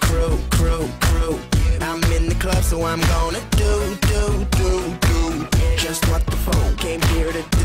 Crew, crew, crew. I'm in the club, so I'm gonna do, do, do, do. Just what the phone came here to do,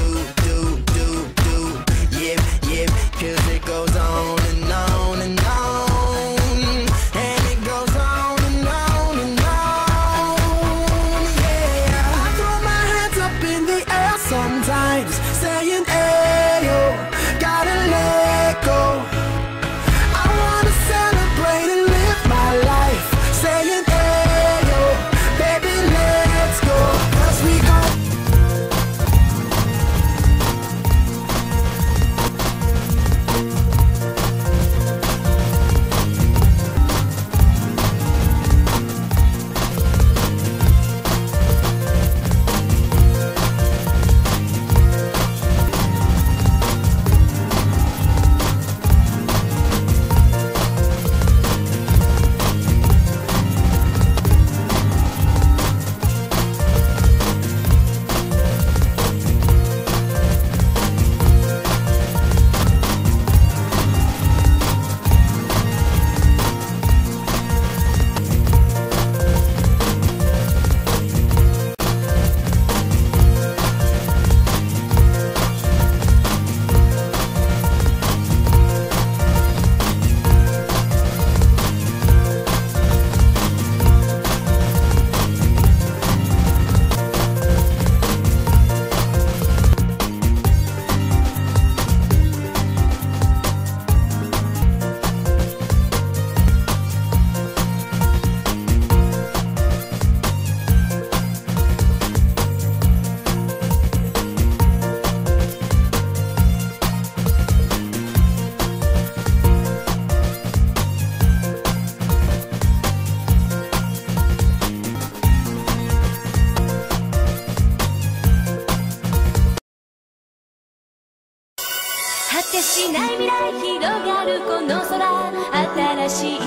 新しい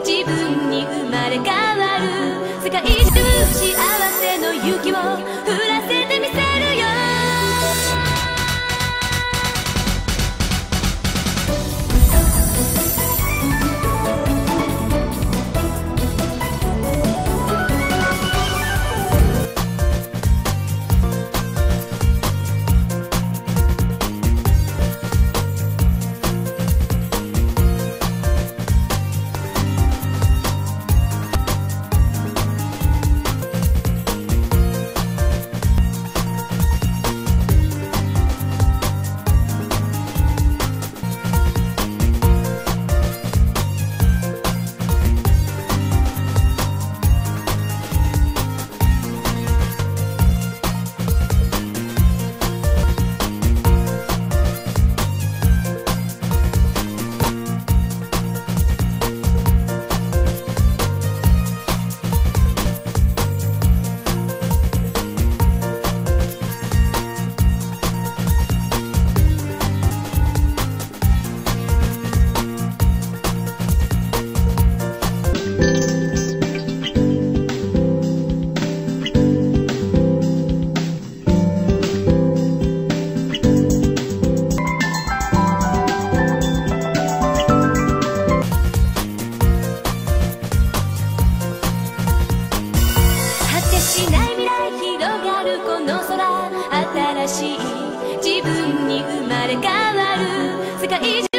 自分に生まれ変わる。世界中幸せの雪を降らせしい自分に生まれ変わる。世界中